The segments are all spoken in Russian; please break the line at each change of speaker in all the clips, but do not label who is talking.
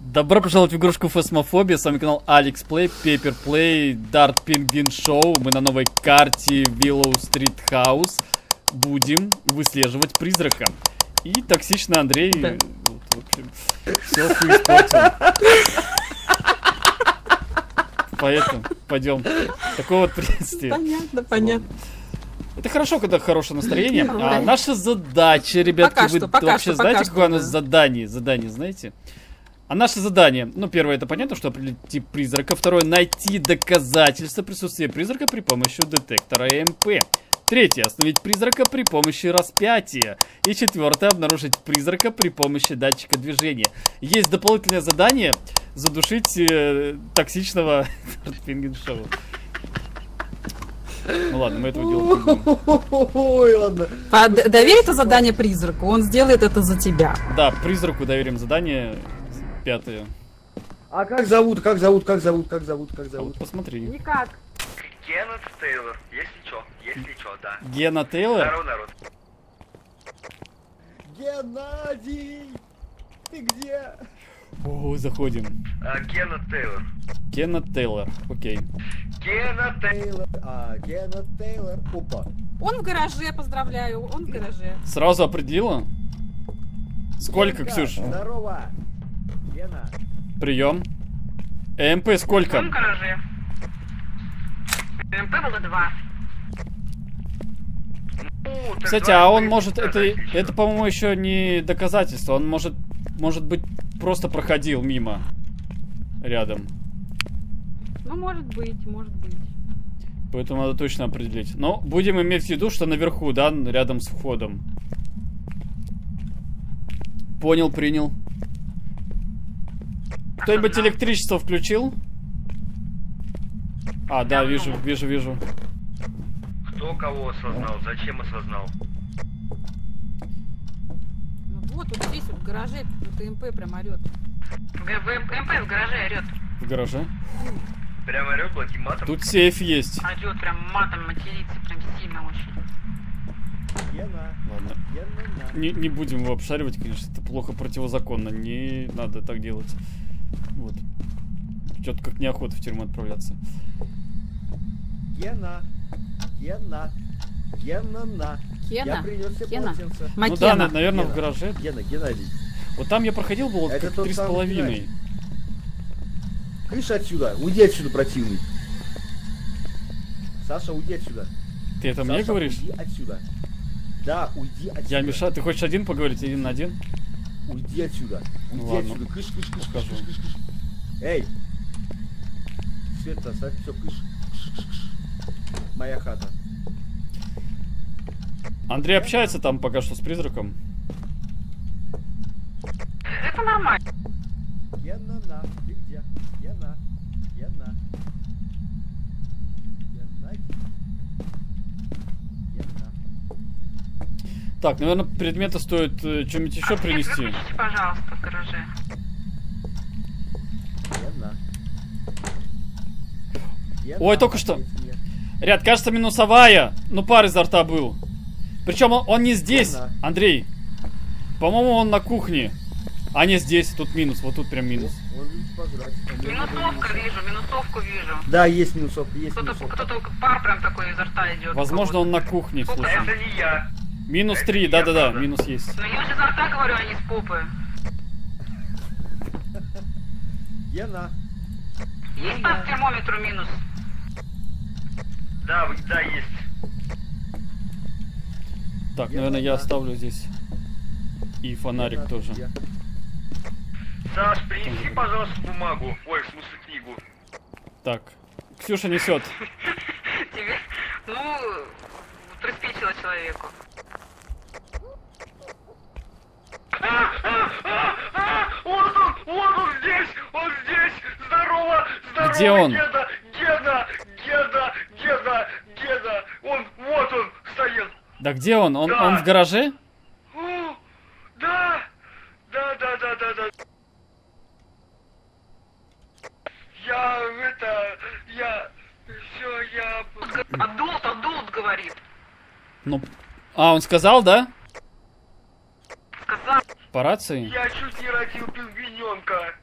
Добро пожаловать в игрушку Фосмофобия. С вами канал Алекс Плей, Пеппер Плей, Дарт Пингвин Шоу. Мы на новой карте Willow Street House. Будем выслеживать призрака. И токсичный Андрей...
Да.
вот, в общем, все испортил. Поэтому пойдем. Такое вот приветствие.
Понятно, понятно.
Это хорошо, когда хорошее настроение. А наша задача, ребятки,
Пока
вы
что, пока
вообще
что,
знаете,
что,
какое у нас
да.
задание? Задание, знаете? А наше задание, ну, первое, это понятно, что тип призрака. Второе, найти доказательства присутствия призрака при помощи детектора ЭМП. Третье, остановить призрака при помощи распятия. И четвертое, обнаружить призрака при помощи датчика движения. Есть дополнительное задание задушить э, токсичного Пингвин Шоу. Ну ладно, мы этого делать не будем.
Ой, ладно.
А доверь это задание призраку, он сделает это за тебя.
Да, призраку доверим задание пятое.
А как зовут, как зовут, как зовут, как зовут, как
А вот
зовут?
посмотри.
Никак.
Кеннет Тейлор, если чё, если чё, да.
Гена Тейлор.
Здорово, народ.
Геннадий! Ты где?
О, заходим.
А, Кеннет Тейлор.
Гена Тейлор. Окей.
Кеннет Тейлор.
А, Геннет Тейлор. Опа.
Он в гараже, поздравляю, он в гараже.
Сразу определила? Сколько,
Генка,
Ксюш?
Здорово. Гена.
Прием. МП сколько?
Он в гараже. МП было два.
Ну,
Кстати, а он может, это, это, по-моему, еще не доказательство. Он может, может быть, просто проходил мимо. Рядом.
Ну, может быть, может быть.
Поэтому надо точно определить. Но будем иметь в виду, что наверху, да, рядом с входом. Понял, принял. Кто-нибудь электричество включил? А, да, вижу, вижу, вижу.
Кто кого осознал, зачем осознал?
Ну вот, вот здесь вот в гараже, вот МП прям орет.
В МП в гараже орет.
В гараже.
Прямо орёт благим матом.
Тут сейф есть.
Орет прям матом матерится, прям сильно очень.
Гена.
Ладно.
Гена.
Не, не будем его обшаривать, конечно, это плохо противозаконно. Не надо так делать. Вот. Что-то как неохота в тюрьму отправляться.
Гена. Гена. Гена на. Я принес тебе
Кена?
полотенце.
Ну да,
Макена.
на- наверное, в
Гена.
гараже.
Гена, Геннадий.
Вот там я проходил, было
Это
как три с половиной.
Кыш отсюда. Уйди отсюда, противный. Саша, уйди отсюда.
Ты это
Саша,
мне говоришь?
Уйди отсюда. Да, уйди отсюда.
Я мешаю. Ты хочешь один поговорить, один на один?
Уйди отсюда. Уйди
Ну ладно.
отсюда. Кыш, кыш, кыш, кыш,
Ухожу.
кыш, кыш, кыш. Эй! Свет, оставь, все, кыш. Кыш, кыш, кыш. Моя хата.
Андрей общается там пока что с призраком.
Это нормально.
Гена, на. Ты где? Гена. Гена. Геннадий. Гена.
Так, наверное, предметы стоит э, что-нибудь еще
А свет
принести.
выключите, пожалуйста, в гараже.
Ой, только что. Ряд, кажется, минусовая. Ну, пар изо рта был. Причем он, он не здесь. Андрей. По-моему, он на кухне. А не здесь, тут минус, вот тут прям минус.
Он любит
Минусовка
минус.
вижу, минусовку вижу.
Да, есть минусовка, есть
Кто-то,
минусовка.
кто-то пар прям такой изо рта идет.
Возможно, он на кухне, слушай.
Это не я.
Минус
Это
3,
я,
да-да-да, минус есть.
Но я же изо рта говорю, а не с попы.
Гена.
Есть по термометру минус?
Да, да, есть.
Так,
Я
наверное, я оставлю здесь. И фонарик тоже.
где?
Саш, принеси, пожалуйста, бумагу. Ой, в смысле книгу.
Так. Ксюша несет.
Тебе? Ну, приспичило человеку.
Вот он, вот он здесь, он здесь. Здорово, здорово,
Где он?
Гена, Гена, Гена, Гена, Гена. Он, вот он, стоит.
Да где он? Он,
Да.
он в гараже?
О, да, да, да, да, да, да. Я это, я, все, я.
Адулт, адулт говорит.
Ну. А, он сказал, да?
Сказал.
По рации?
Я чуть не родил пингвиненка.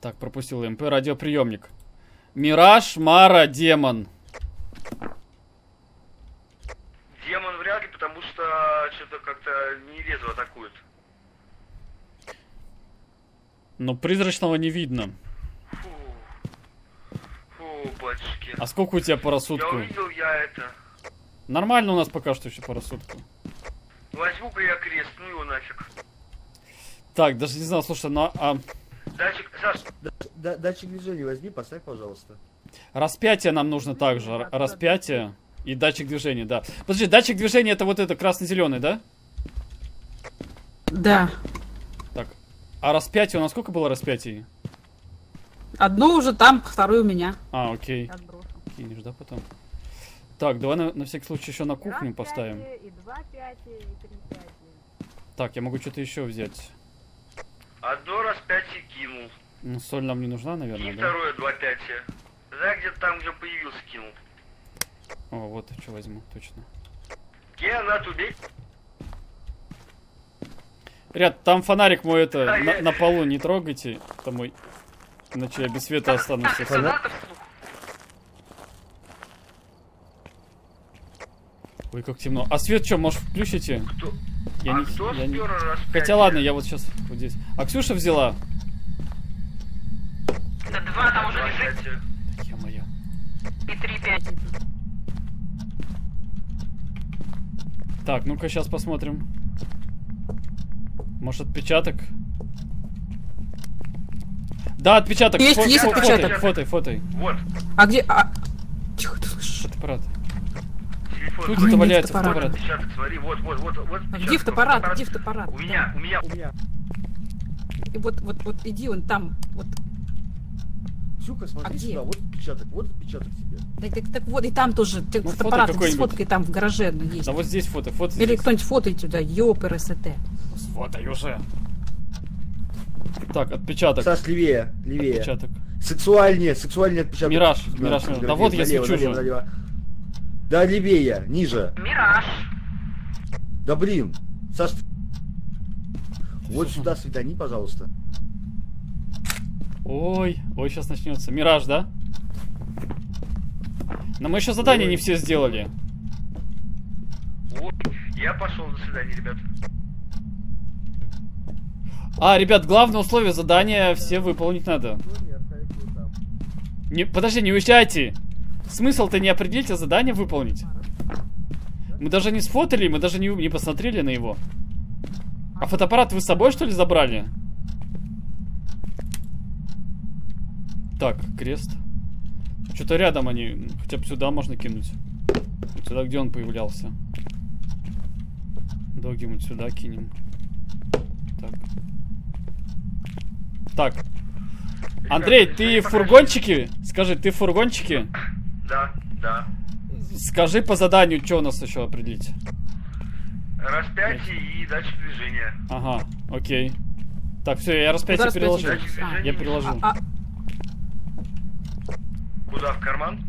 Так, пропустил МП, радиоприемник. Мираж, Мара, Демон.
Демон вряд ли, потому что что-то как-то не резво атакует.
Но призрачного не видно.
Фу. Фу, батюшки.
А сколько у тебя по
Я
рассудку?
увидел я это.
Нормально у нас пока что еще по рассудку.
Возьму-ка я крест, ну его нафиг.
Так, даже не знал, слушай, ну а
Датчик, Саш,
Да- да- датчик движения возьми, поставь, пожалуйста.
распятие нам нужно также. Р- Распятие и датчик движения, да. Подожди, датчик движения это вот это красно-зеленый, да?
Да.
Так. А распятие у нас сколько было распятий?
Одно уже там, второе у меня.
А, окей.
Отброшу.
Кинешь, да, потом? Так, давай на, на всякий случай еще на кухню поставим.
И два пятия, и три пятия.
Так, я могу что-то еще взять.
одно распятие кинул.
Ну, соль нам не нужна, наверное,
И
да?
второе два пятия. Да, где-то там, где появился, кинул.
О, вот что возьму, точно.
Геннат, убей.
Ряд, там фонарик мой это на,
я-
на полу не трогайте. Там мой. Иначе я без света останусь.
Так,
совсем.
сказал ты вслух.
Ой, как темно. А свет что, может, включите?
Кто?
Я
а
не-
кто
я не-? Хотя ладно, я вот сейчас вот здесь. А Ксюша взяла.
Да два там уже лежит.
пятия.
Я моя.
И три пять.
Так, ну-ка сейчас посмотрим. Может отпечаток? Да, отпечаток.
Есть,
Фо-
есть
фо-
отпечаток.
Фотай, фотай, фотай.
Вот,
А где... А... Тихо, ты слышишь?
Фотоаппарат. Тут
нет
валяется фотоаппарат.
Отпечаток, смотри, вот, вот, вот, вот.
А где фотоаппарат?
Фотоаппарат.
Где фотоаппарат?
У меня, у меня.
У меня.
И вот, вот, вот иди он там. Вот.
Сюка, смотри
А где?
сюда, вот отпечаток, вот отпечаток тебе.
Так, так, так вот, и там тоже
Ну, фото
фотоаппарат,
какой-нибудь.
сфоткай там в гараже ну, есть.
Да вот здесь фото, фото
Или
здесь.
кто-нибудь фотает туда, ёпер СТ.
Сфотай уже. Так, отпечаток.
Саш, левее, левее.
Отпечаток.
Сексуальнее, сексуальнее отпечаток.
Мираж, мираж,
налево,
да вот я свечу же.
Да, левее, ниже.
Мираж.
Да блин. Саш, вот сюда светани, пожалуйста.
Ой, ой, сейчас начнется. Мираж, да? Но мы еще задание
Ой.
не все сделали.
Вот. Я пошел, до свидания, ребят.
А, ребят, главное условие задания все выполнить надо. Не, подожди, не уезжайте. Смысл-то не определить, а задание выполнить. Мы даже не сфотали, мы даже не, не посмотрели на его. А фотоаппарат вы с собой, что ли, забрали? Так, крест. Что-то рядом они. Хотя бы сюда можно кинуть. Сюда, где он появлялся. Да, где-нибудь сюда кинем. Так. Так. Андрей, ты в фургончике? Скажи, ты в фургончике?
Да, да.
Скажи по заданию, что у нас еще определить.
Распятие и датчик движения.
Ага, окей. Так, все, я распятие
Куда
переложил.
распятие?
Я переложил.
нужен.
А,
Куда, в карман?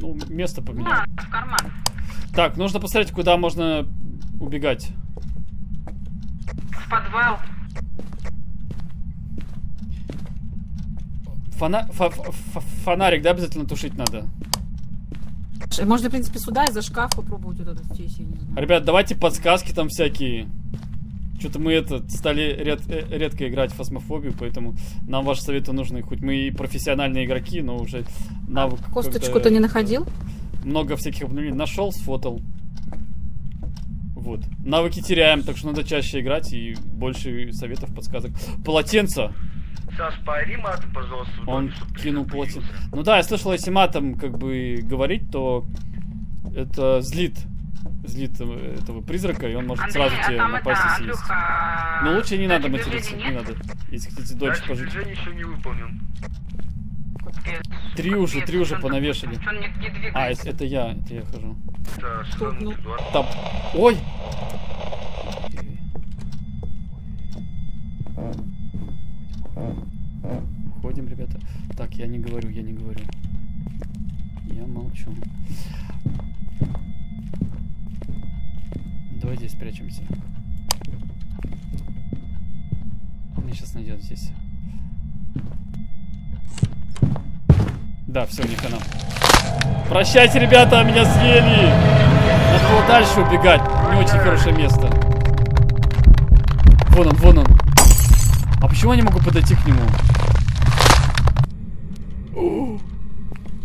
Ну, место поменял.
На, в карман.
Так, нужно посмотреть, куда можно убегать.
В подвал.
Фона... Фонарик, да, обязательно тушить надо.
можно, в принципе, сюда из-за шкафа попробовать вот этот здесь, я не знаю.
Ребят, давайте подсказки там всякие. Что-то мы это стали ред- э, редко играть в фасмофобию, поэтому нам ваши советы нужны. Хоть мы и профессиональные игроки, но уже навык.
Косточку
как-то
ты не находил?
Много всяких обновлений. Нашел, сфотал. Вот. Навыки теряем, так что надо чаще играть и больше советов, подсказок. Полотенце.
Саш, поори матом, пожалуйста.
Он кинул полотенце. Ну да, я слышал, если матом как бы говорить, то это злит. Злит э, этого призрака, и он может
Андрей,
сразу
а
тебе напасть и
это,
съесть.
Андрюха...
Но лучше не надо материться, не надо. Если хотите дольше пожить.
еще не выполнен.
Капец,
Три уже, три уже понавешали. А, это, это я, это я хожу. Там. Ой! Уходим, ребята. Так, я не говорю, я не говорю. Я молчу. Давай здесь спрячемся. Он меня сейчас найдет здесь. Да, все, не хана. Прощайте, ребята, меня съели! Надо было дальше убегать. Не очень хорошее место. Вон он, вон он. А почему я не могу подойти к нему? О,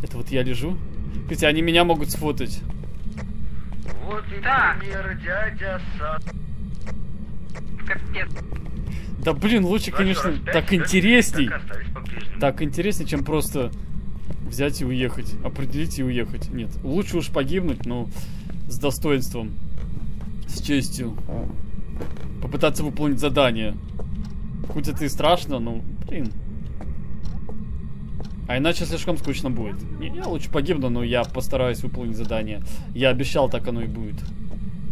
Это вот я лежу. Кстати, они меня могут сфотать.
Вот и
Да.
пример дядя Сад.
Капец.
Да блин, лучше, конечно,
раз пять,
так
да?
интересней.
Так.
Так интереснее, чем просто взять и уехать. Определить и уехать. Нет, лучше уж погибнуть, но с достоинством. С честью. Попытаться выполнить задание. Хоть это и страшно, но, блин. А иначе слишком скучно будет. Не, я лучше погибну, но я постараюсь выполнить задание. Я обещал, так оно и будет.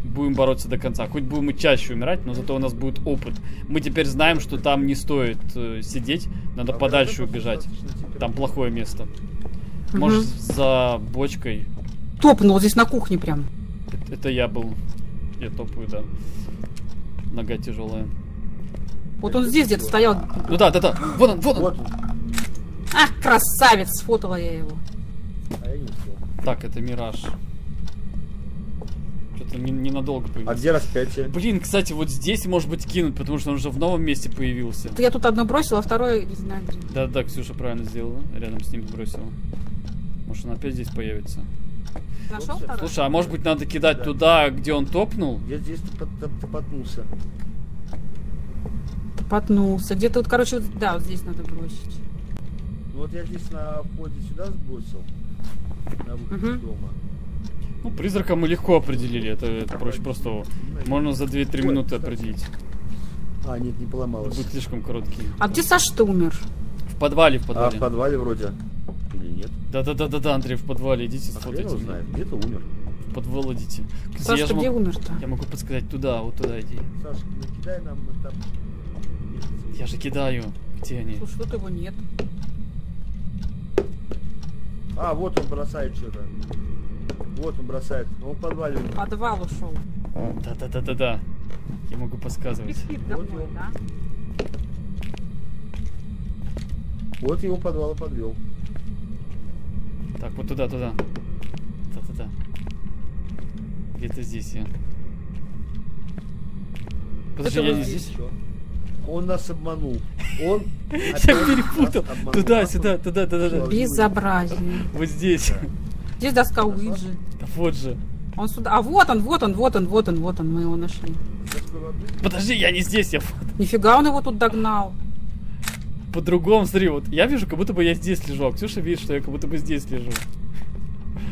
Будем бороться до конца. Хоть будем и чаще умирать, но зато у нас будет опыт. Мы теперь знаем, что там не стоит э, сидеть, надо
А
подальше убежать. Там плохое место.
Мгм.
Может, за бочкой.
Топнул здесь на кухне прям.
Это, это я был. Я топаю, да. Нога тяжелая.
Вот он здесь где-то стоял.
Ну да, да, да. Вон он, вон он.
Вот он.
Ах, красавец, сфотала я его.
А я не успел.
Так, это мираж. Что-то не- ненадолго
А
появился.
где распятие?
Блин, кстати, вот здесь, может быть, кинуть, потому что он уже в новом месте появился.
Это Я тут одно бросила, а второе не знаю где.
Да, да, Ксюша правильно сделала. Рядом с ним сбросила. Может, он опять здесь появится.
Нашел
Слушай,
второе?
Слушай, а может быть, надо кидать
Да.
туда, где он топнул?
Я здесь топ- топ- топотнулся.
Потнулся. Где-то вот, короче, вот, да, вот здесь надо бросить.
Ну вот я здесь на входе сюда сбросил. На выход
Мгм.
из дома.
Ну, призрака мы легко определили. Это, это проще простого. Можно за 2-3
Ой,
минуты определить.
А, нет, не поломалось.
Будет слишком короткий.
А где Саша-то умер?
В подвале, в
А,
подвале.
в подвале вроде. Или нет?
Да-да-да-да-да, Андрей, в подвале. Идите,
А
сфотайте. меня.
знает. Где-то умер.
В подвал идите. Я, же
где умер-то?
я могу подсказать туда, вот туда иди.
Сашка, накидай нам там.
Я же кидаю. Где они?
Слушай, тут его нет.
А, вот он бросает что-то. Вот он бросает. Он в подвале. умер.
Подвал ушел.
Да-да-да-да-да. Я могу подсказывать.
Спит
Вот его.
да?
Вот его подвал и подвел.
Так, вот туда, туда. Да-да-да. Где-то здесь я. Подожди,
Это
я не
здесь.
здесь?
Он нас обманул. Он
Я
опять
перепутал.
нас обманул.
Туда,
Нас
сюда,
он-
туда, туда, туда.
Безобразие.
Вот здесь.
Здесь доска Уиджи.
Да вот же.
Он сюда. А вот он, вот он, вот он, вот он, вот он. Мы его нашли.
Подожди, я не здесь, я
Нифига он его тут догнал.
по-другому, смотри, вот я вижу, как будто бы я здесь лежу, а Ксюша видит, что я как будто бы здесь лежу.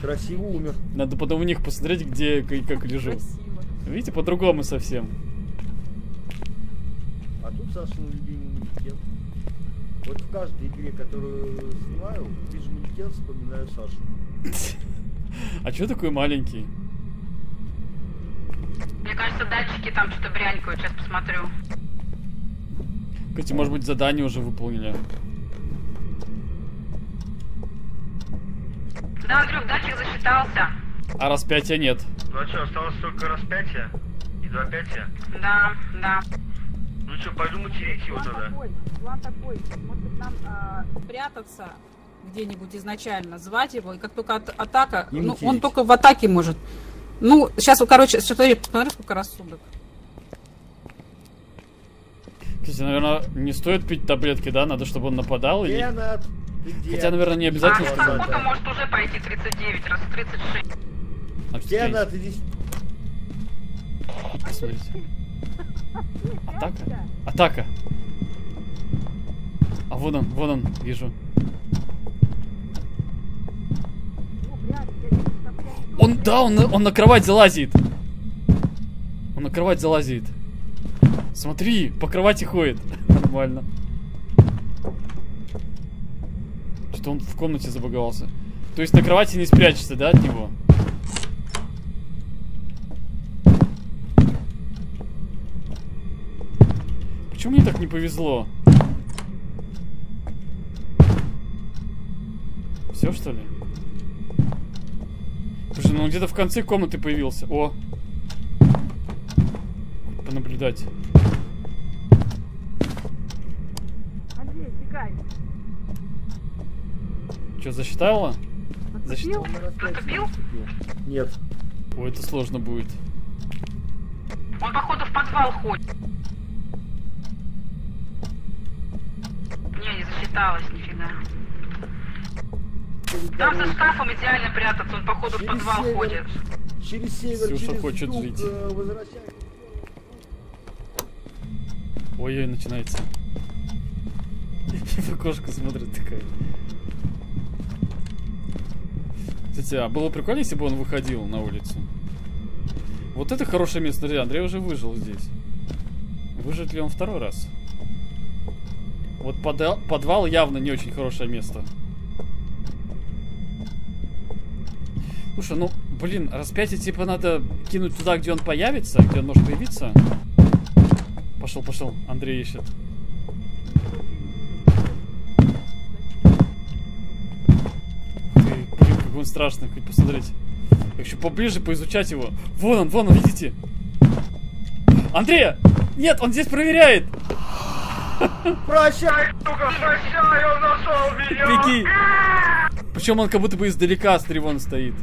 Красиво умер.
Надо потом у них посмотреть, где и как лежу.
Красиво.
Видите, по-другому совсем.
Тут Сашин любимый манекен. Вот в каждой игре, которую снимаю, вижу манекен, вспоминаю Сашу.
А чё такой маленький?
Мне кажется, датчики там что-то брянькают. Сейчас посмотрю.
Кстати, может быть, задание уже выполнили.
Да, Андрюх, датчик засчитался.
А распятия нет.
Ну а что, осталось только распятие и два пятия.
Да, да.
Ну что, пойду материть его
План
тогда.
такой, план такой. Может нам а, прятаться где-нибудь изначально, звать его, и как только от- атака,
И
ну, он только в атаке может. Ну, сейчас, короче, смотри, посмотри, сколько рассудок.
Кстати, наверное, не стоит пить таблетки, да? Надо, чтобы он нападал или...
Ты где?
Хотя, наверное, не
А
обязательно,
что
чтобы...
сколько может уже пойти 39, раз 36.
А, смотри,
Кеннет, иди с-
посмотрите. Атака? Атака. А вон он, вон он, вижу. Он, да, он, он на кровать залазит. Он на кровать залазит. Смотри, по кровати ходит. Нормально. Что он в комнате забаговался. То есть на кровати не спрячешься, да, от него? Почему мне так не повезло? Все что ли? Слушай, ну он где-то в конце комнаты появился. О! Понаблюдать.
Андрей, текай.
Что, засчитала? Засчитала.
Наступил.
Нет.
Ой, это сложно будет.
Он, походу, в подвал ходит. Засчиталось, нифига. Там за шкафом идеально прятаться, он, походу, в
Через
подвал
север.
ходит.
Через север,
Ксюша
через
хочет
юг,
жить.
э.
Ой-ой, начинается. В окошко смотрит такая. Кстати, а было прикольно, если бы он выходил на улицу. Вот это хорошее место. Смотри, Андрей уже выжил здесь. Выживет ли он второй раз? Вот пода- подвал явно не очень хорошее место. Слушай, ну, блин, распятие типа надо кинуть туда, где он появится, где он может появиться. Пошел, пошел. Андрей ищет. Ты, блин, как он страшный, хоть посмотреть. Еще поближе поизучать его. Вон он, вон он, видите? Андрея! Нет, он здесь проверяет!
Прощай!
Сука, прощай, он нашел меня!
Беги! Причем он как будто бы издалека с вон стоит.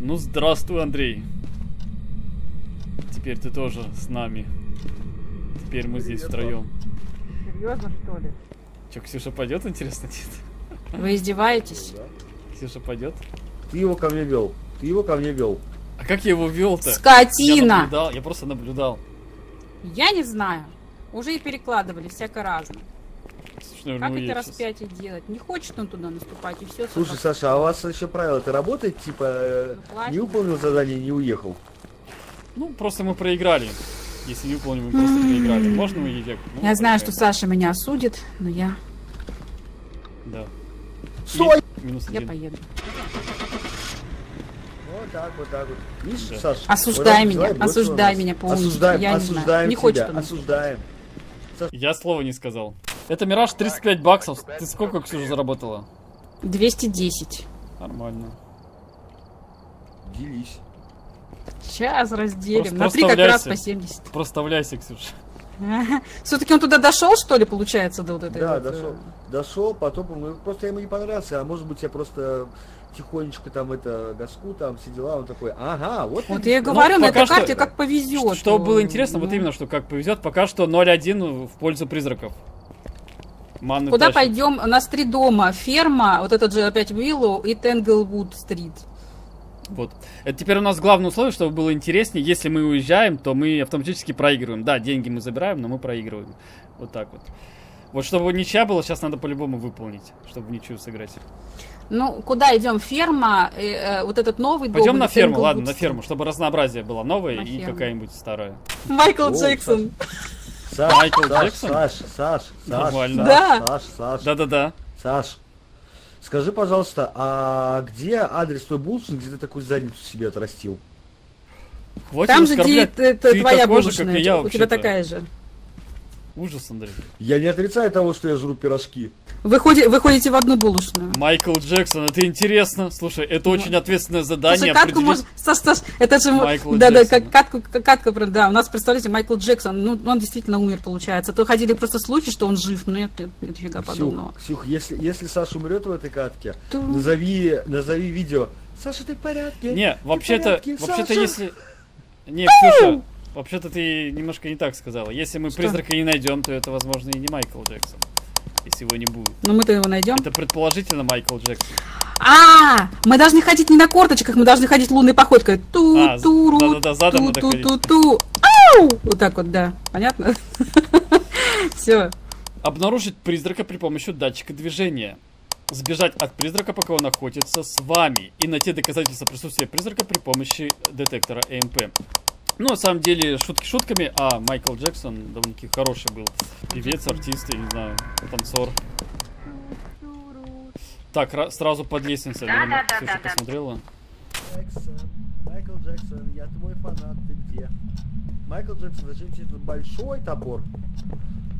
Ну, здравствуй, Андрей. Теперь ты тоже с нами. Теперь мы здесь
Привет,
втроем.
Серьезно, что ли?
Че, Ксюша пойдет, интересно, нет?
Вы издеваетесь?
Да.
Ксюша пойдет?
Ты его ко мне вел. Ты его ко мне вел.
А как я его вел-то Я
Скотина!
наблюдал, я просто наблюдал.
Я не знаю. Уже и перекладывали, всяко разное.
Слушай, наверное,
Как это
я
распятие делать? Не хочет он туда наступать, и все.
Слушай, Саша, а у вас еще правило-то работает, типа,
Ну,
не выполнил задание, не уехал?
Ну, просто мы проиграли. Если не выполним, мы просто проиграли. Можно уйти? Ну,
Я знаю, что. Саша меня осудит, но я,
Да.
Стой!
И Минус
я
один.
поеду.
Вот так, вот так вот. Видишь,
Да.
Саша?
Осуждай
вот
меня, осуждай меня полностью.
Осуждаем,
Я не знаю.
осуждаем
Не
тебя,
хочет он.
осуждаем.
Я слова не сказал. Это Мираж 35 баксов. Ты сколько, Ксюша, заработала?
210.
Нормально.
Делись.
Сейчас разделим.
Просто
На три как раз по 70.
Проставляйся, Ксюша.
Все-таки он туда дошел, что ли, получается, до вот этой
Да,
вот, э,
дошел. Дошел, потом просто ему не понравился, а может быть я просто тихонечко там это доску там все дела, он такой, ага, вот.
Вот
ты
я и
бесишь».
говорю, на этой карте как повезет.
Что, что было интересно, вот
Ну.
именно, что как повезет, пока что 0-1 в пользу призраков. Манны
Куда
тащат.
пойдем? У нас три дома. Ферма, вот этот же опять Уиллоу и Тенглвуд стрит.
Вот. Это теперь у нас главное условие, чтобы было интереснее. Если мы уезжаем, то мы автоматически проигрываем. Да, деньги мы забираем, но мы проигрываем. Вот так вот. Вот чтобы ничья было, сейчас надо по-любому выполнить, чтобы в ничью сыграть.
Ну, куда идем? Ферма, э, э, вот этот новый дом.
Пойдем на ферму,
Тенглвуд
ладно, на ферму, чтобы разнообразие было новое
На
и
ферму.
какая-нибудь старая.
Майкл
О,
Джексон.
Саш,
Майкл
Саш,
Джексон?
Саш, Саш, Саш,
Нормально.
Да.
Саш, Саш,
Да-да-да.
Саш. Скажи, пожалуйста, а где адрес той булочки, где ты такую задницу себе отрастил?
Хватит
Там же, где твоя булочная. у тебя такая же.
Ужас, Андрей.
Я не отрицаю того, что я жру пирожки.
Вы, ходи- вы ходите в одну булочную.
Майкл Джексон, это интересно. Слушай, это очень ответственное задание.
Слушай, катку
определить-.
Саш, Саш, это же...
Майкла
да, да,
Джексона.
как катку, как катка, прям, да, у нас, представляете, Майкл Джексон, ну, он действительно умер, получается. То ходили просто слухи, что он жив, но нет, нет, нет фига подобного.
Ксюх, Ксюх, если, если Саша умрет в этой катке,
То-
назови, назови видео. Саша, ты в порядке?
Не, вообще-то, вообще-то,
Саша?»
если... Не, Ксюша, вообще-то ты немножко не так сказала. Если мы
Что?
призрака не найдем, то это, возможно, и не Майкл Джексон. Если его не будет.
Ну, мы-то его найдем.
Это предположительно Майкл Джексон.
А, мы должны ходить не на корточках, мы должны ходить лунной походкой. Ту,
А,
ту, ту, ту, Ау! Вот так вот, да. Понятно? Все.
Обнаружить призрака при помощи датчика движения. Сбежать от призрака, пока он находится с вами. И найти доказательства присутствия призрака при помощи детектора ЭМП. Ну, на самом деле, шутки шутками, а Майкл Джексон довольно-таки хороший был. Певец, артист, я не знаю, танцор. Так, ра- сразу под лестницей, наверное,
Да-да-да-да-да.
Ксюша посмотрела.
Джексон, Майкл Джексон, я твой фанат, ты где? Майкл Джексон, зачем тебе этот большой топор?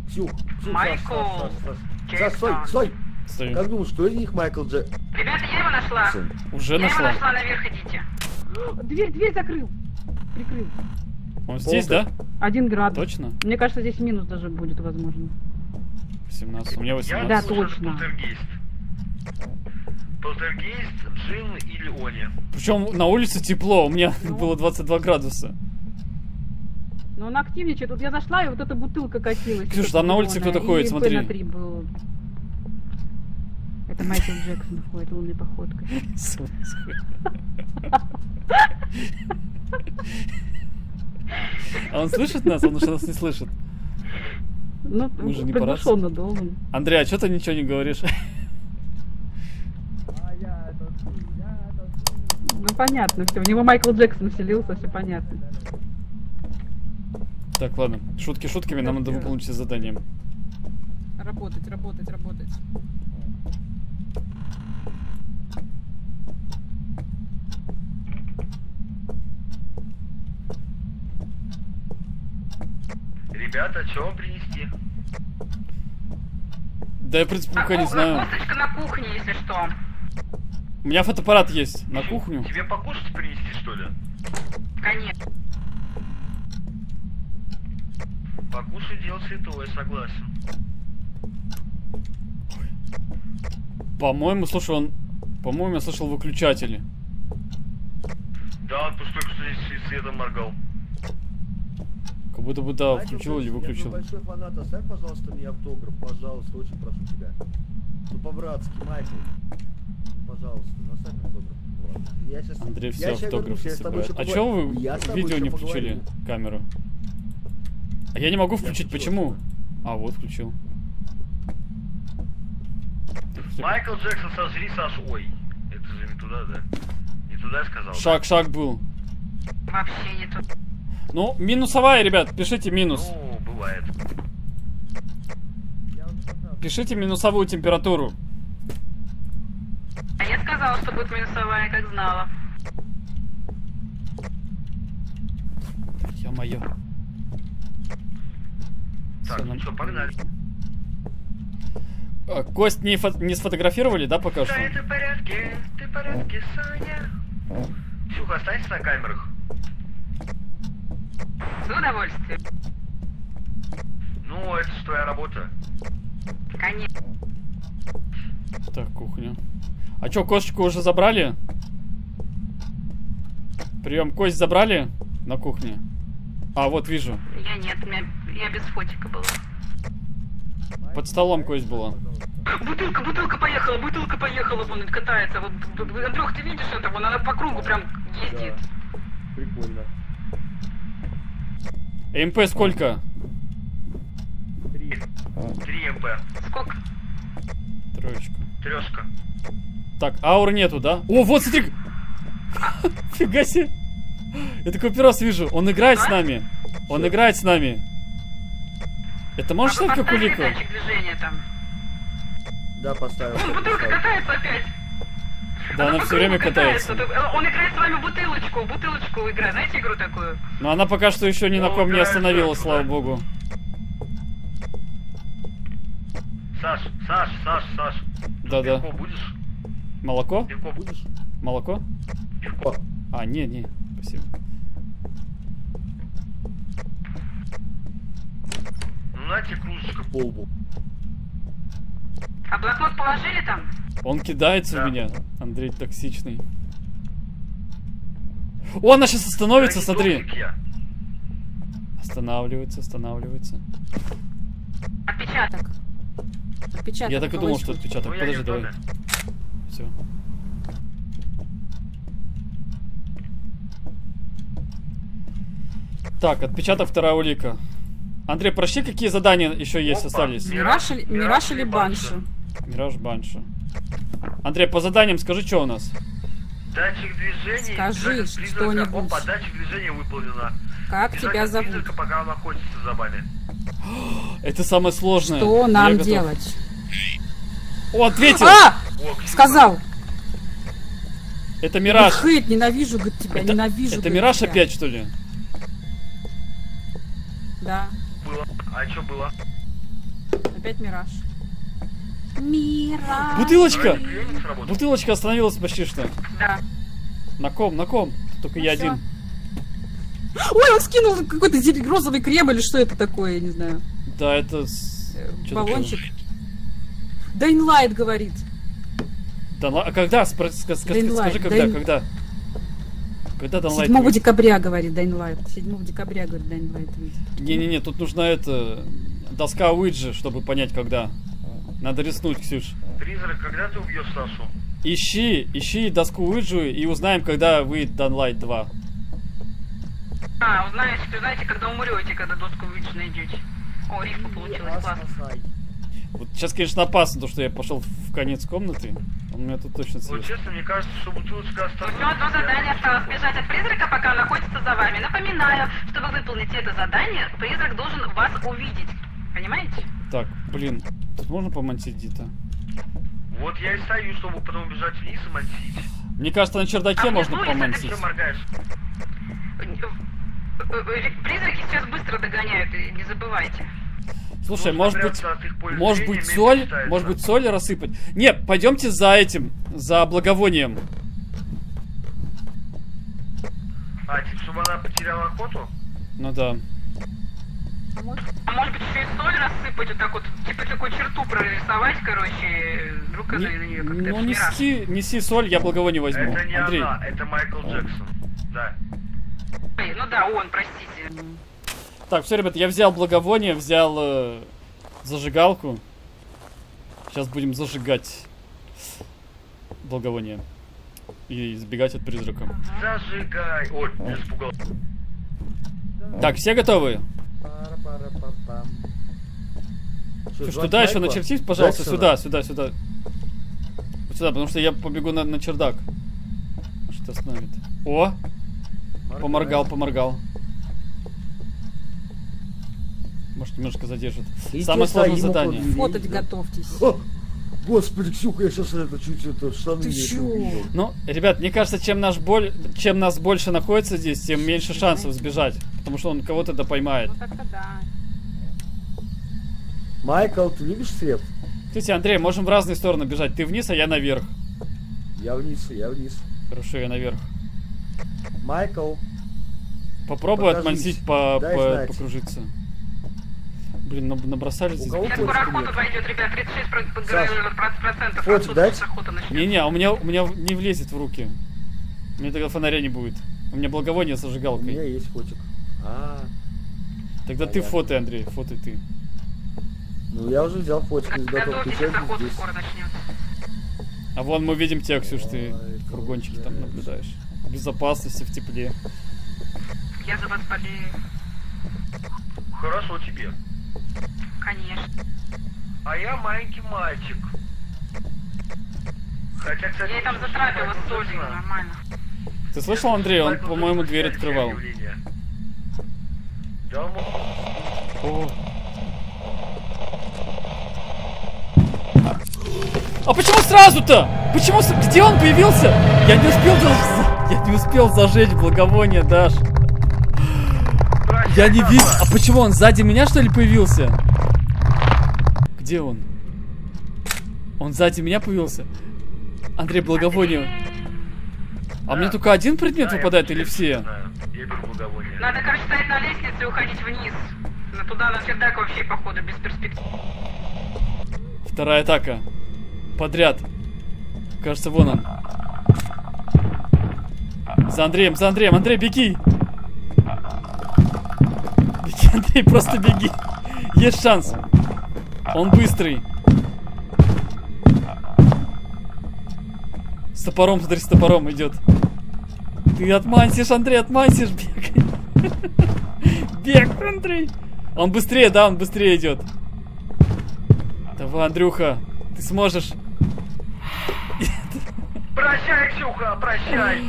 Ксюх, Ксюх,
Майкл
Саш, Саш, Саш, Саш, стой, стой!
Стою.
Как думаешь, что из них Майкл Джексон?
Ребята, я его нашла.
Уже
Я его
нашла.
нашла, наверх идите.
Дверь, дверь закрыл. Прикрыл.
Он здесь, да?
Один градус.
Точно?
Мне кажется, здесь минус даже будет, возможно.
18. У меня
Я
18.
Да, точно.
Полтергейст. Полтергейст, Джин или Они.
Причем на улице тепло, у меня
Ну.
было 22 градуса.
Но он активничает. Вот я зашла, и вот эта бутылка катилась.
Ксюш,
эта
там на улице кто-то ходит,
и
смотри.
Был. Это Майкл Джексон ходит лунной походкой.
А он слышит нас? Он уже нас не слышит.
Ну,
Мы же не
приглушенно должен.
Андрей, а что ты ничего не говоришь?
А.
Ну, понятно все. В него Майкл Джексон вселился, все понятно.
Так, ладно. Шутки шутками, нам надо выполнить все задания.
Работать, работать, работать.
Ребята, что вам принести?
Да я, в принципе, пока не знаю.
Косточка на кухне, если что.
У меня фотоаппарат есть на кухню.
Тебе покушать принести, что ли?
Конечно.
Покушать дело святое, согласен.
По-моему, слушай, он... По-моему, я слышал выключатели.
Да, он пустой, что здесь светом моргал.
Как будто бы, да, включил или
Я
выключил.
твой большой фанат, оставь, пожалуйста, мне автограф, пожалуйста, очень прошу тебя. Ну, по-братски, Майкл. Ну, Пожалуйста, ну, оставь автограф. Я сейчас,
Андрей
я
все автографы
вернусь, я с тобой
собирает.
еще
А чего вы
Я с тобой
видео
еще
не включили?
поговорю.
Камеру. А я не могу включить, почему? А, вот включил.
Майкл Джексон, сожри Саш. Ой, это же не туда, да? Не туда я сказал.
Шаг, шаг был.
Вообще не тут.
Ну, минусовая, ребят, пишите минус.
Ну, бывает.
Пишите минусовую температуру.
А я сказала, что будет минусовая, как знала.
Ё-моё.
Так,
Всё,
ну
нам-
что, погнали.
А, Кость не, фо- не сфотографировали, да, пока что?
Да, ты в порядке, ты в порядке, Саня. Ксюха, останься на камерах.
С удовольствием.
Ну, это же твоя работа.
Конечно.
Так, кухня. А чё, кошечку уже забрали? Прием, кость забрали на кухне? А, вот вижу.
Я нет, у меня, я без фотика была.
Под столом кость была.
Бутылка, бутылка поехала, бутылка поехала, вон катается. Вот, Андрюх, ты видишь это? Вон она по кругу прям ездит.
Прикольно.
МП сколько?
Три.
3 МП.
Сколько?
Троечка.
Трешка.
Так, аур нету, да? О, вот смотри! Фига себе! Я такой первый раз вижу. Он играет с нами. Он играет с нами. Это можешь
А
сказать, как улику?
Да, поставил.
Вон бутылка катается опять.
Да, она
по
все время катается.
Он играет с вами в бутылочку, в бутылочку играет. Знаете игру такую?
Но она пока что еще ни на
Ну,
ком не остановилась,
так,
слава
да.
богу.
Саш, Саш, Саш, Саш.
Да-да.
Пивко будешь?
Молоко?
Пивко будешь?
Молоко?
Пивко.
А, не, не, спасибо.
Ну, на тебе кружечка.
Полбу.
А блокнот положили там?
Он кидается
Да.
в меня. Андрей токсичный. О, она сейчас остановится,
Да
смотри. Останавливается, останавливается.
Отпечаток.
Отпечаток.
Я так и думал, что отпечаток.
Ну,
Подожди, давай. Все. Так, отпечаток вторая улика. Андрей, прочти, какие задания еще есть
Опа.
остались.
Мираж или, Мираж или Банши?
Мираж Банша. Андрей, по заданиям скажи, что у нас?
Датчик движения.
Скажи что-нибудь.
Опа, датчик движения выполнено.
Как
Бежать
тебя зовут?
призрака, пока он охотится за вами.
Это самое сложное.
Что
Я
нам
готов.
делать?
О, ответил!
А!
О.
Сказал!
Это Мираж.
Хейт, ненавижу, говорит, тебя,
Это,
ненавижу.
это
говорит,
Мираж
тебя.
опять, что ли?
Да,
Было. А что было?
опять Мираж. Мираж.
Бутылочка! Бутылочка остановилась почти что.
Да.
На ком, на ком? Только
Ну
я
всё.
один.
Ой, он скинул какой-то розовый крем или что это такое, я не знаю.
Да, это... такое?
Баллончик. Dying Light говорит.
Да, а когда? Спро- Скажи, когда,
Dying-
когда? Когда Dying Light
7
выйдет?
декабря, говорит Dying Light. 7 декабря, говорит Dying Light.
Не-не-не, тут нужна это... Доска Уиджи, чтобы понять, когда. Надо рискнуть, Ксюш.
Призрак, когда ты убьешь Сашу?
Ищи, ищи доску Уиджи и узнаем, когда выйдет Downlight 2.
А, узнаете, знаете, когда умрете, когда доску Вич найдете. О, рифма получилась,
Ас
классно.
Вот сейчас, конечно, опасно, то, что я пошел в конец комнаты. Он меня тут точно
Вот
съест.
честно, мне кажется, что бутылочка
Ну
осталась.
все, одно задание осталось бежать от призрака, пока он находится за вами. Напоминаю, чтобы выполнить это задание, призрак должен вас увидеть. Понимаете?
Так, блин, тут можно помонтить где-то?
Вот я и стою, чтобы потом бежать вниз и мансить.
Мне кажется, на чердаке
А
можно
если
помонтить.
Призраки сейчас быстро догоняют, не забывайте.
Слушай,
Ну,
может быть, может быть соль,
считается.
может быть соль рассыпать. Не, пойдемте за этим, за благовонием.
А, типа, чтобы она потеряла охоту?
Ну да.
А может быть еще и соль рассыпать, вот так вот, типа такую черту прорисовать, короче, вдруг она
Не-
на нее как-то
ну неси, неси соль, я благовоние возьму.
Это не
Андрей.
она, это Майкл Джексон. Да.
Ой, Ну да, он, простите.
Так, все, ребят, я взял благовоние, взял э, зажигалку. Сейчас будем зажигать благовоние. И избегать от призрака.
Зажигай. Ой, я испугался.
Так, все готовы?
Что,
туда еще
Майкла?
начертить, пожалуйста, сюда, сюда, сюда. Вот сюда, потому что я побегу на, на чердак. Что остановит? О,
Моргай.
поморгал, поморгал. Может, немножко задержит.
Иди,
Самое сложное задание.
Фототь
да.
готовьтесь.
О, Господи, Ксюха, я сейчас это чуть это штаны
Ты
не.
Ну, ребят, мне кажется, чем, наш боль... чем нас больше находится здесь, тем меньше шансов сбежать. Потому что он кого-то да поймает.
Ну так-то да.
Майкл, ты любишь свет?
Кстати, Андрей, можем в разные стороны бежать. Ты вниз, а я наверх.
Я вниз, я вниз.
Хорошо, я наверх.
Майкл,
Попробуй
Покажись.
отмансить по,
Дай
по-
знать.
покружиться. Блин, наб- набросали
У
здесь.
кого
Сейчас скоро охота пойдет, ребят, 36 про- про-
Саш,
процентов
фотик
отсутствует
дать?
Не-не, у меня, у меня не влезет в руки. У меня тогда фонаря не будет. У меня благовоние с
у
зажигалкой.
меня есть фотик. А,
Тогда ты фотай, Андрей, фотай ты.
ну я уже взял фотик из готов.
Готовьтесь,
Ты
охота
здесь.
скоро начнется.
А вон мы видим тебя, Ксюш, ты
Ой,
кругончики там наблюдаешь. В безопасности, в тепле.
Я за вас болею,
Хорошо тебе.
конечно.
А я маленький мальчик. Хотя, кстати,
Я там затрапила
Джексона-
нормально.
Ты слышал, Андрей? Он, по-моему, дверь открывал.
Да,
О. А почему сразу-то? Почему? Где он появился? Я не успел за- Я не успел зажечь благовоние, Даш. Я не видел. А почему он сзади меня, что ли, появился? Где он? Он сзади меня появился? Андрей, благовоние. А мне только один предмет
Да,
выпадает или все?
знаю.
Надо, короче, стоять на лестнице и уходить вниз. На туда, на чердак вообще, походу, без перспектив.
Вторая атака. Подряд. Кажется, вон он. За Андреем, за Андреем. Андрей, беги. Беги, Андрей, просто беги. Есть шанс. Он быстрый. С топором, смотри, с топором идет. Ты отмансишь, Андрей, отмансишь. Бегай. Бег, Андрей. Он быстрее, да, он быстрее идет. Давай, Андрюха, ты сможешь.
Прощай, Ксюха, прощай.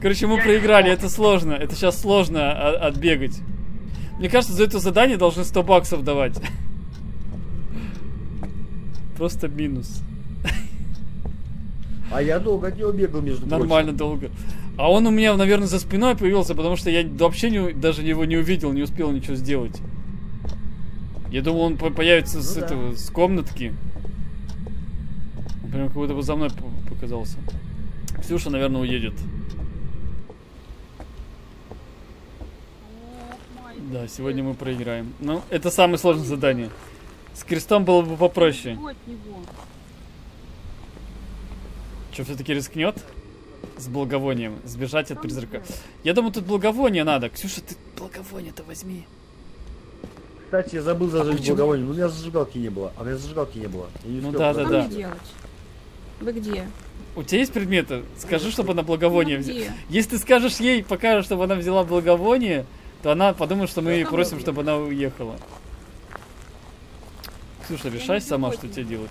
Короче, мы проиграли, это сложно. Это сейчас сложно о- отбегать. Мне кажется, за это задание должны 100 баксов давать. Просто минус.
А я долго от него бегал, между
Нормально долго. А он у меня, наверное, за спиной появился, потому что я вообще не, даже его не увидел, не успел ничего сделать. Я думал, он по- появится с
Ну да.
этого, с комнатки. Он прям как будто бы за мной по- показался. Ксюша, наверное, уедет. Да, сегодня мы проиграем. Ну, это самое сложное задание. С крестом было бы попроще. Что, все-таки рискнет? С благовонием. Сбежать от призрака. Я думаю, тут благовоние надо. Ксюша, ты благовоние-то возьми.
Кстати, я забыл зажечь
почему?
благовоние. Ну, у меня зажигалки не было. А у меня зажигалки не было. Не
Ну да, да,
делать? Вы где?
У тебя есть предметы? Скажи, чтобы она благовоние
Ну,
взяла. Если ты скажешь ей, покажешь, чтобы она взяла благовоние, то она подумает, что мы
Да
ей просим, чтобы она уехала. Ксюша, решай сама, что тебе делать.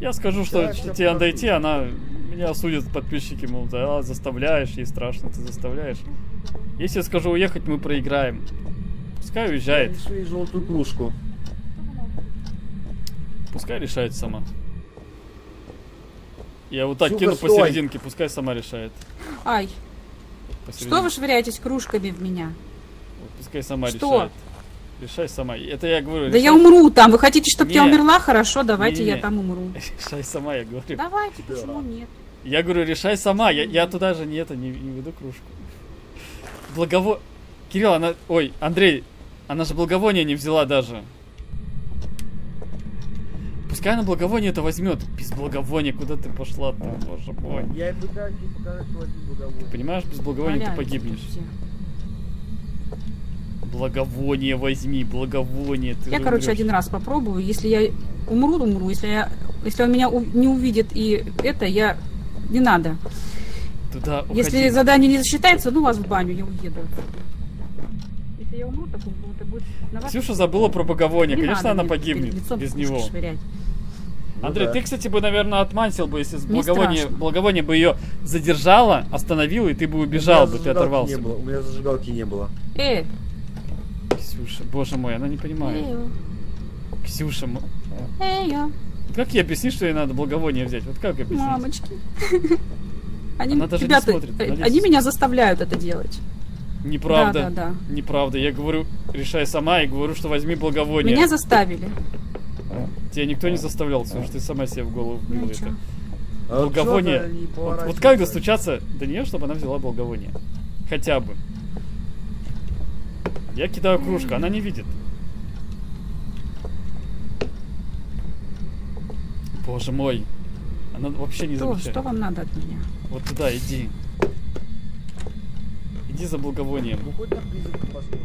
Я скажу, что
Да,
тебе надо идти, она меня осудят подписчики, мол, да, заставляешь, ей страшно, ты заставляешь. Если я скажу уехать, мы проиграем. Пускай
Я
уезжает,
не свою желтую кружку.
пускай решает сама. Я вот так
Ксюха,
кину
стой.
посерединке, пускай сама решает.
Ай,
Посерединке.
что вы швыряетесь кружками в меня?
Вот Пускай сама
Что?
решает. Решай сама. Это я говорю.
Да
решай-
я умру там. Вы хотите, чтобы я
Не.
умерла? Хорошо, давайте
Не-не-не.
я там умру.
Решай сама, я говорю.
Давайте,
Да.
почему нет?
Я говорю, решай сама. Я, я туда же не это не, не веду кружку. Благово... Кирилл, она... Ой, Андрей, она же благовоние не взяла даже. Пускай она благовоние это возьмет. Без благовония куда ты пошла ты, боже мой.
Я и пытаюсь ей показать, что один благовоние.
Понимаешь, без благовония ты
Валяются
погибнешь.
все.
Благовоние возьми, благовоние. Ты
Я, короче, один раз попробую. Если я умру, умру. Если я, если он меня у- не увидит и это, я не надо.
Туда уходи.
Если задание не засчитается, ну вас в баню, я уеду. Если я умру, так умру. Это будет на вас.
Ксюша забыла про благовоние.
Не
Конечно,
надо
она погибнет
лицом
без него.
швырять.
Ну
Андрей,
да.
ты, кстати, бы, наверное, отмансил бы, если благовоние, благовоние бы ее задержало, остановило, и ты бы убежал
У
бы,
меня
ты
зажигалки
оторвался.
Не
бы.
было. У меня зажигалки не было.
Э,
Ксюша, боже мой, она не понимает.
эйо,
Ксюша, м-
эйо,
как ей объяснить, что ей надо благовоние взять? Вот как объяснить?
мамочки. Они,
Она даже не
ребята,
смотрит,
э, они меня заставляют это делать.
Неправда.
Да, да, да.
Неправда. Я говорю, решай сама, и говорю, что возьми благовоние.
Меня заставили.
Тебя никто не заставлял, Ксюша, ты сама себе в голову
Ну
вбила
чё?
это.
А вот
Благовоние.
не
Вот, вот как достучаться до нее, чтобы она взяла благовоние? Хотя бы. Я кидаю кружку, она не видит. Боже мой. Она вообще не
Что,
замечает.
что вам надо от меня?
Вот туда иди. Иди за благовонием.
Ну хоть на призрака посмотрим.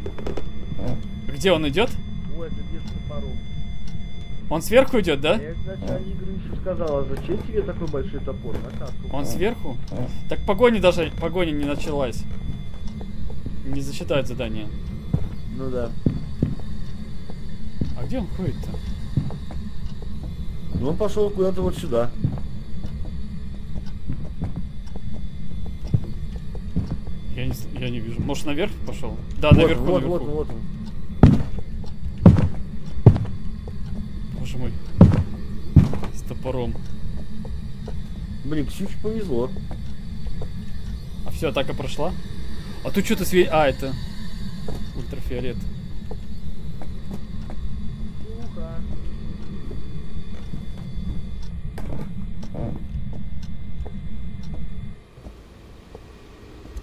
Где он идет?
Ой.
Он сверху идет, да?
Я в начале игры еще сказала, зачем тебе такой большой топор?
Он сверху? Так погони даже, погоня не началась. Не засчитают задание.
Ну да.
А где он ходит-то?
Ну он пошел куда-то вот сюда.
Я не, я не вижу. Может, наверх пошел? Да,
вот,
наверху,
вот,
наверху.
вот, вот он.
Боже мой. С топором.
Блин, Ксюше повезло.
А все, атака прошла? А тут что-то све... А, это... Ультрафиолет.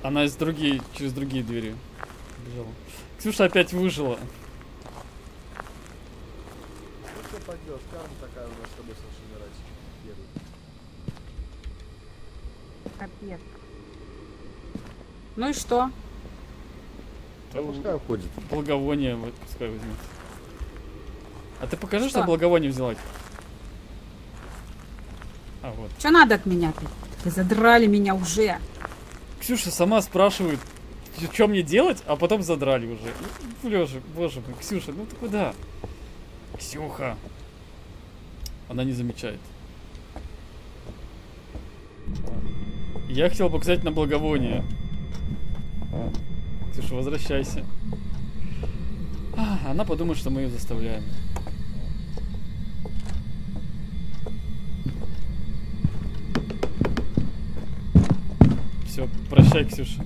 Она из другие, через другие двери бежала. Ксюша опять выжила.
Ну что поделать, карма такая у нас с тобой. Первый.
Капец. Ну и что?
Да пускай уходит.
Благовоние вот пускай возьмет. А ты покажи, что,
Что?
благовоние взяла. А вот.
Что надо от меня? Ты, Ты задрали меня уже.
Ксюша сама спрашивает, что мне делать, а потом задрали уже. Лёша, боже мой, Ксюша, ну ты куда? Ксюха. Она не замечает. Я хотел показать на благовоние. Ксюша, возвращайся. А, она подумает, что мы ее заставляем. Все, прощай, Ксюша.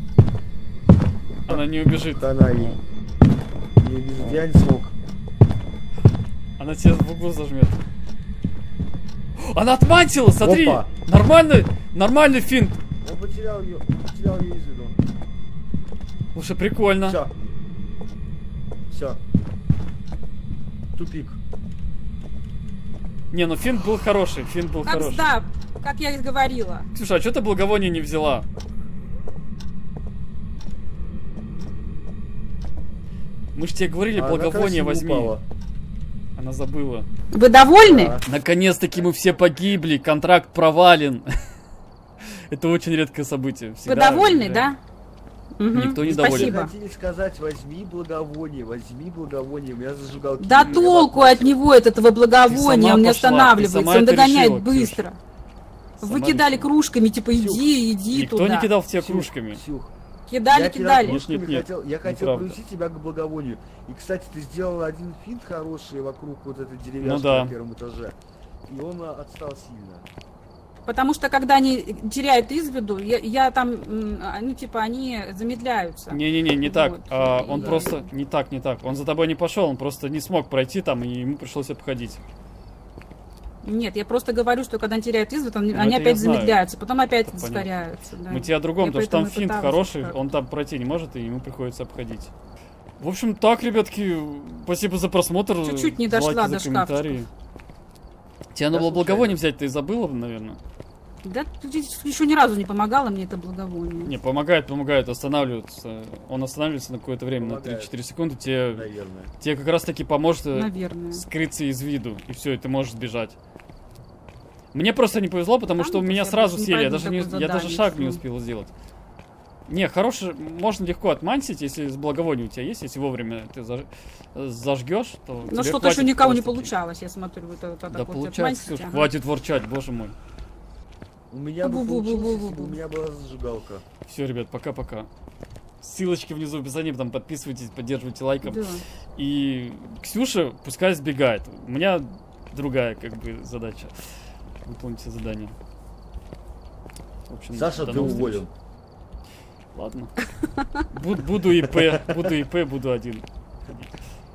Она не убежит.
Она и... Не, не, я не смог.
Она тебя в углу зажмет. Она отмантила, смотри!
Опа.
Нормальный, нормальный финт.
Он потерял ее, потерял ее из виду.
Слушай, прикольно.
Все. Все. Тупик.
Не, ну финт был хороший, финт был
Как,
хороший.
да, как я и говорила.
Ксюша, а что ты благовоние не взяла? Мы же тебе говорили,
А
благовоние возьми.
упала.
Она забыла.
Вы довольны?
Да.
Наконец-таки мы все погибли, контракт провален. Это очень редкое событие.
Вы
Всегда
довольны,
удивляет.
да? Мгм,
Никто не доволен.
Спасибо.
Хотели сказать, возьми благовоние, возьми благовоние, у меня зажигалки.
Да толку от него, от этого благовония, он не останавливается, он догоняет
решила, Ксюш.
быстро. Вы
Сама
кидали
решила.
кружками, типа иди, иди
Никто
туда.
не кидал в тебя
Ксюх,
кружками.
Ксюх,
Кидали,
я кидал
кидали.
Нет, нет, нет,
хотел, я хотел
неправда.
привести тебя к благовонию. И, кстати, ты сделал один финт хороший вокруг вот этой деревяшки
Ну да.
на первом этаже. И он а, отстал сильно.
Потому что когда они теряют из виду, я, я там, ну типа они замедляются.
Не-не-не, не так.
Вот.
А, он
И-
просто... Не так, не так. Он за тобой не пошел, он просто не смог пройти там, и ему пришлось обходить.
Нет, я просто говорю, что когда они теряют из виду, они,
Ну,
они опять замедляются, потом опять
Это
ускоряются. да.
Мы тебе о другом,
Я
потому что там финт хороший, он там пройти не может, и ему приходится обходить. В общем, так, ребятки, спасибо за просмотр.
Чуть-чуть не дошла
Лайки
до
комментарии. Тебе надо было благовоние взять, ты забыла, наверное?
Да, еще ни разу не помогало мне это благовоние.
Не, помогает, помогает, останавливается. Он останавливается на какое-то время,
Помогает.
на 3-4 секунды. Тебе,
Наверное.
тебе как раз таки поможет э,
Наверное.
скрыться из виду. И все, и ты можешь сбежать. Мне просто не повезло, потому что у меня сразу сели. Я даже, не, я даже шаг не успел сделать. Не, хороший, можно легко отмансить, если с благовонием у тебя есть, если вовремя ты заж- зажгешь, то
Но Ну, что-то еще никого не получалось, я смотрю, вот это
Да
вот
получается, Ксюш,
ага.
хватит ворчать, боже мой.
У меня бы получилось, у меня была зажигалка.
Все, ребят, пока-пока. Ссылочки внизу в описании, там подписывайтесь, поддерживайте лайком.
Да.
И Ксюша пускай сбегает. У меня другая, как бы, задача. Выполните задание. В общем,
Саша, ты уволен.
Ладно. Буд- Буду ИП, буду ИП, буду один ходить.